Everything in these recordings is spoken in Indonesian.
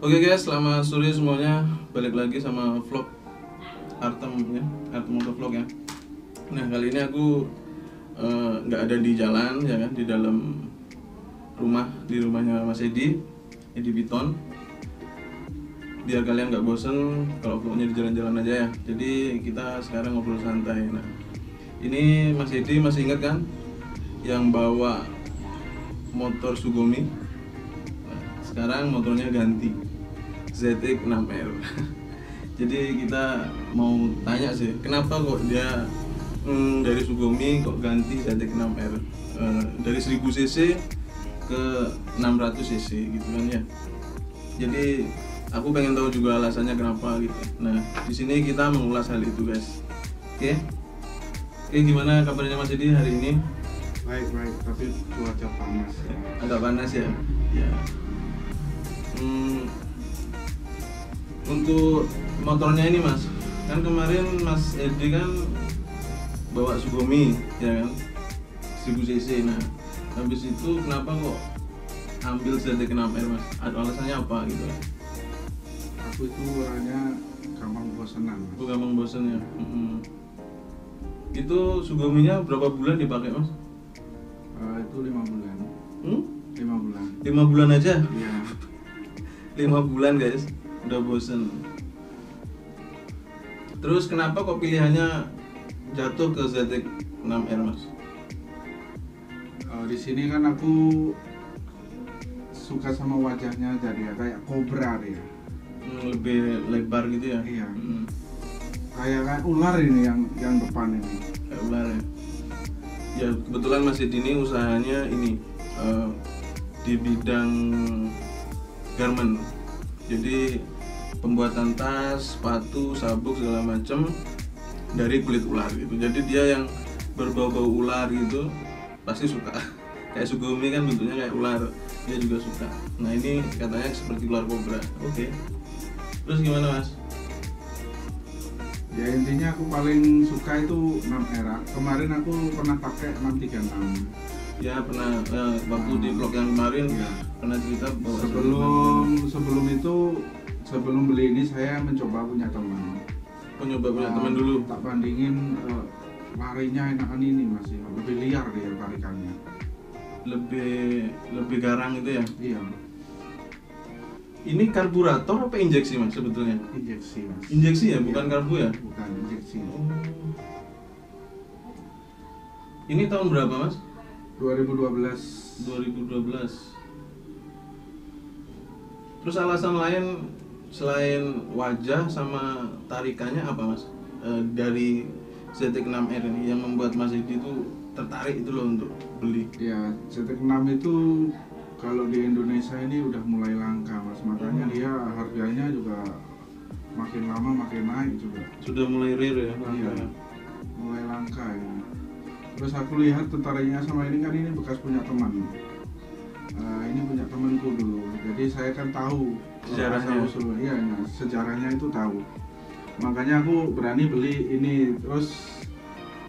Oke guys, selamat sore semuanya. Balik lagi sama vlog Artem ya, Artem Motovlog ya. Nah kali ini aku eh, nggak ada di jalan ya kan, di dalam rumah di rumahnya Mas Edi, Edi Piton. Biar kalian nggak bosen kalau vlognya di jalan-jalan aja ya. Jadi kita sekarang ngobrol santai. Nah ini Mas Edi masih ingat kan yang bawa motor Sugomi? Nah, sekarang motornya ganti ZX 6R jadi kita mau tanya sih kenapa kok dia hmm, dari Sugomi kok ganti ZX 6R Eh, dari 1000 cc ke 600 cc gitu kan ya. Jadi aku pengen tahu juga alasannya kenapa gitu. Nah di sini kita mengulas hal itu guys. Oke? Oke gimana kabarnya Mas Edi hari ini? Baik baik, tapi cuaca panas. agak panas ya? Ya Hmm, untuk motornya ini mas kan kemarin mas Edi kan bawa Sugomi ya kan 1000 cc nah habis itu kenapa kok ambil ZX 6R mas ada alasannya apa gitu Aku itu orangnya gampang bosenan. Mas. aku gampang bosan ya Mhm. itu Sugominya berapa bulan dipakai mas Eh, itu lima bulan, hmm? lima bulan. lima bulan aja Iya. lima bulan guys udah bosen terus kenapa kok pilihannya jatuh ke ZX 6R mas Eh, di sini kan aku suka sama wajahnya jadi ya, kayak kobra dia. Hmm, lebih lebar gitu ya Iya. Hmm, Kayak kayak ular ini yang yang depan ini. kayak ular ya ya kebetulan Mas Edi ini usahanya ini eh, di bidang garment jadi pembuatan tas, sepatu, sabuk segala macam dari kulit ular gitu. Jadi dia yang berbau-bau ular gitu pasti suka. Kayak Sugumi kan bentuknya kayak ular, dia juga suka. Nah ini katanya seperti ular kobra. Oke. Terus gimana mas? Ya intinya aku paling suka itu 6 era. Kemarin aku pernah pakai 636. Ya pernah eh, waktu di vlog yang kemarin Iya. pernah cerita bahwa Sebelum sebelum itu sebelum beli ini saya mencoba punya teman. penyoba punya Nah, teman dulu. tak bandingin eh, larinya enakan ini masih lebih liar dia tarikannya Lebih lebih garang gitu ya. iya Ini karburator apa injeksi mas sebetulnya? injeksi mas Injeksi ya, bukan Iya. karbu ya? bukan injeksi Oh. Ini tahun berapa mas? 2012 2012 Terus alasan lain selain wajah sama tarikannya apa mas? Eh, dari ZX6R ini yang membuat Mas Edi itu tertarik itu loh untuk beli ya ZX6 itu kalau di Indonesia ini udah mulai langka mas makanya Hmm. dia harganya juga makin lama makin naik juga Sudah mulai rare ya? Iya. langka. mulai langka ini terus aku lihat tertariknya sama ini kan ini bekas punya teman saya kan tahu Sejarahnya. usul. Iya nah, sejarahnya itu tahu. Makanya aku berani beli ini. Terus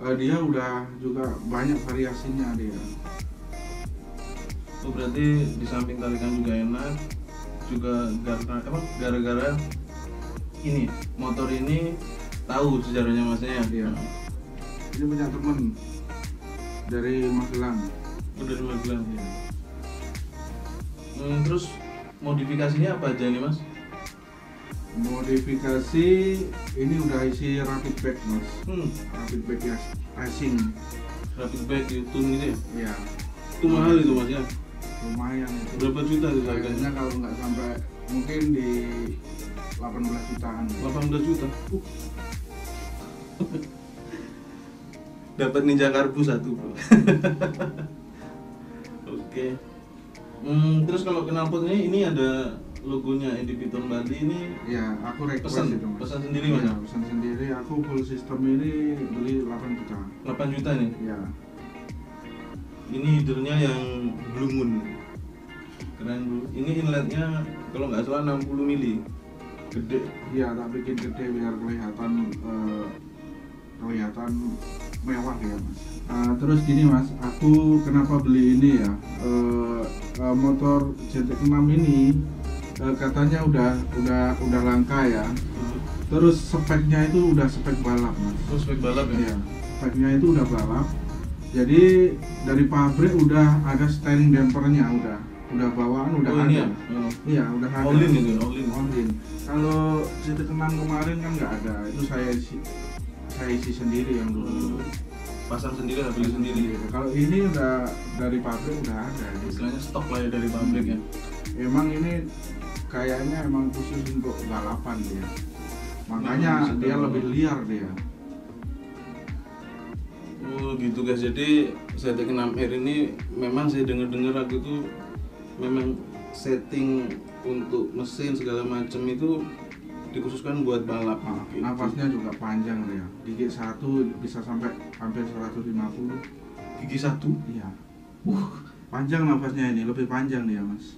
eh, dia udah juga banyak variasinya dia. Oh, berarti di samping tarikan juga enak juga gara apa gara-gara ini motor ini tahu sejarahnya masnya. Iya. ini punya teman dari Magelang. Udah dari Magelang Iya. Hmm, terus modifikasinya apa aja nih mas? Modifikasi ini udah isi rapid back mas. Hmm, rapid back ya racing. Rapid back tune gitu ya? Ya itu mahal itu mas ya? Lumayan. Itu berapa juta itu harganya? Kalau nggak sampai mungkin di 18 jutaan. 18 juta? Uh. dapat ninja karbu satu bro oke Hmm, terus kalau knalpotnya ini ada logonya Edi Piton Bali ini? Ya aku request pesan? itu mas. Pesan sendiri mas? Ya, pesan sendiri. Aku full system ini beli 8 juta. 8 juta nih ya ini headernya yang blue moon. Keren bro ini inletnya kalau nggak salah 60 mili. Gede. Ya tak bikin gede biar kelihatan eh, kelihatan mewah ya mas Ah, terus gini mas aku kenapa beli ini ya Eh, eh, motor ZX6 ini eh, katanya udah udah udah langka ya terus speknya itu udah spek balap mas Terus spek balap ya? Iya, speknya itu udah balap. Jadi dari pabrik udah ada steering dampernya udah, udah bawaan udah oh, ada. ya? Oh. Iya, udah ada. All in itu, all in. All in. Kalau CT6 kemarin kan nggak ada, itu saya isi, saya isi sendiri yang dulu. Pasang sendiri, beli sendiri. Kalau ini udah dari pabrik udah ada. Istilahnya stok lah ya dari pabrik ya. Emang ini kayaknya emang khusus untuk balapan dia. Makanya Memang dia lebih liar dia. Oh gitu guys, jadi ZX 6R ini memang saya dengar-dengar aku tuh memang setting untuk mesin segala macam itu dikhususkan buat balap. Nah, gitu. Napasnya juga panjang dia. Gigi satu bisa sampai hampir 150. gigi satu. Iya. Uh, panjang napasnya ini, lebih panjang dia, Mas.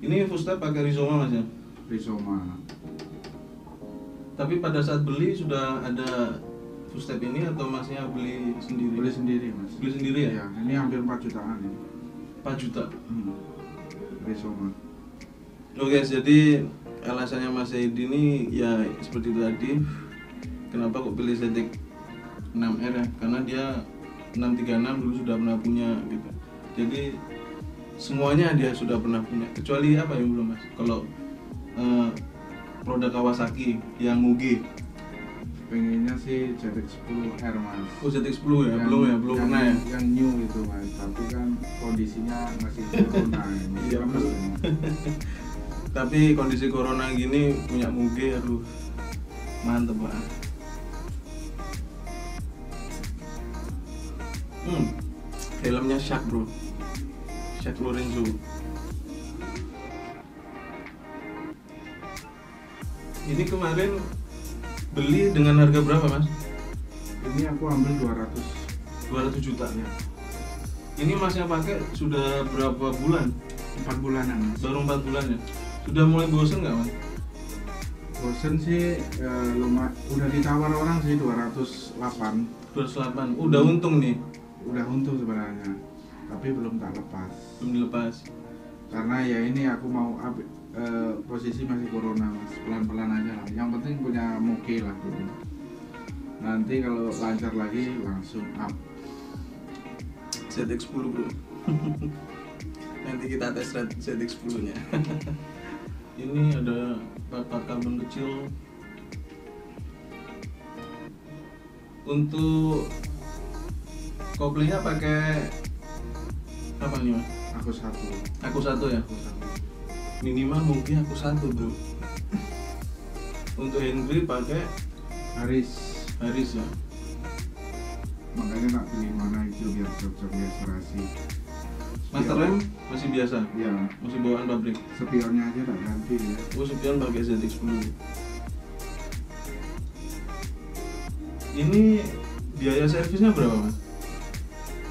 Ini Fusta pakai Rizoma mas ya. Rizoma. Tapi pada saat beli sudah ada footstep ini atau masnya beli sendiri? Beli sendiri, Mas. Beli sendiri ya? Iya, ini hampir 4 jutaan ini. 4 juta. Hmm. Rizoma. Oke guys, jadi alasannya Mas Edi ini ya seperti itu tadi. Kenapa kok pilih ZX 6R ya? Karena dia 636 dulu sudah pernah punya gitu. Jadi semuanya dia sudah pernah punya. Kecuali apa yang belum Mas? Kalau eh, produk Kawasaki yang UG. Pengennya sih ZX10R, Mas. Oh ZX10 ya? belum ya? Belum yang, pernah ya? Yang new itu, Mas. Tapi kan kondisinya masih corona. Iya, betul. ini. Tapi kondisi corona gini punya muge aduh mantep pak. Hmm, helmnya Shark bro, Shark Lorenzo. Ini kemarin beli dengan harga berapa mas? Ini aku ambil 200 200 juta. ya. Ini masnya pakai sudah berapa bulan? 4 bulanan. Baru 4 bulan ya. Sudah mulai bosen nggak mas? Bosen sih eh, lumayan udah ditawar orang sih 208 208. Udah untung nih, udah untung sebenarnya tapi belum tak lepas. Belum dilepas. karena ya ini aku mau up, eh, posisi masih corona mas. Pelan-pelan aja lah. Yang penting punya moke lah dulu. Nanti kalau lancar lagi langsung up. ZX10 bro. Nanti kita tes ride ZX10 nya ini ada part-part karbon kecil. Untuk koplingnya pakai apa nih mas? aku satu. Aku satu ya? Aku satu. Minimal mungkin aku satu bro. Untuk Henry pakai Haris. Haris ya? Makanya nak pilih mana itu biar cocok biar serasi Master Rem masih biasa? Ya masih bawaan pabrik? Spionnya aja tak ganti ya. Gue sepion pakai ZX10 ini biaya servisnya berapa mas?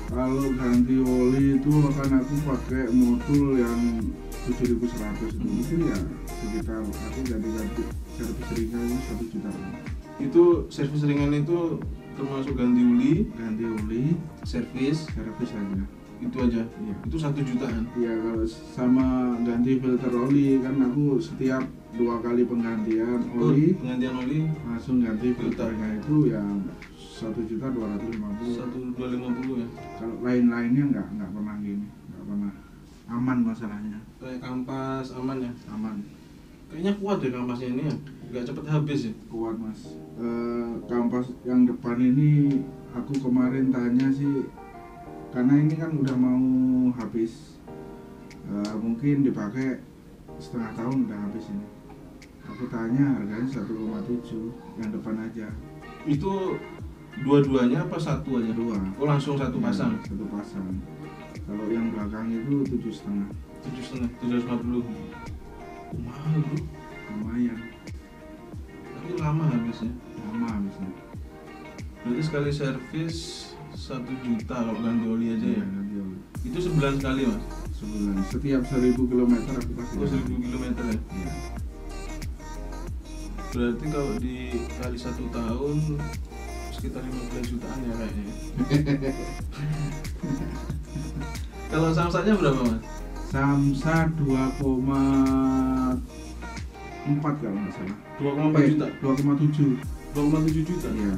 kalau ganti oli itu akan aku pakai modul yang 7100 itu itu ya sekitar aku ganti-ganti servis ringan itu satu juta. Itu servis ringan itu termasuk ganti uli, ganti oli. Servis? Servis aja itu aja. Iya. Itu satu jutaan. Iya kalau sama ganti filter oli kan aku setiap dua kali penggantian Oh, oli penggantian oli. langsung ganti Filter. filternya itu ya satu juta dua ratus lima puluh. Satu dua lima puluh ya. Kalau lain-lainnya nggak nggak pernah gini nggak pernah. Aman masalahnya. Kayak kampas aman ya? Aman. Kayaknya kuat deh kampasnya ini ya. Nggak cepet habis ya? Kuat mas. Eh, kampas yang depan ini aku kemarin tanya sih karena ini kan udah mau habis Eh, mungkin dipakai setengah tahun udah habis ini. Aku tanya harganya 1,7 yang depan aja. Itu dua-duanya apa satu aja dua oh langsung satu pasang? Ya, satu pasang. Kalau yang belakang itu tujuh setengah. Tujuh setengah tujuh ratus puluh. Mahal bro lumayan. Tapi lama habisnya. Lama habisnya. Berarti sekali servis satu juta kalau ganti oli aja ya? Iya, ganti oli. itu sebulan sekali mas? Sebulan. Setiap seribu kilometer aku pasti oh seribu kilometer ya? Iya. berarti kalau dikali satu tahun sekitar 15 jutaan ya kayaknya kalau samsatnya berapa mas? Samsa 2,4 kalau nggak salah. 2,4 Eh, juta? 2,7 2,7 juta? Iya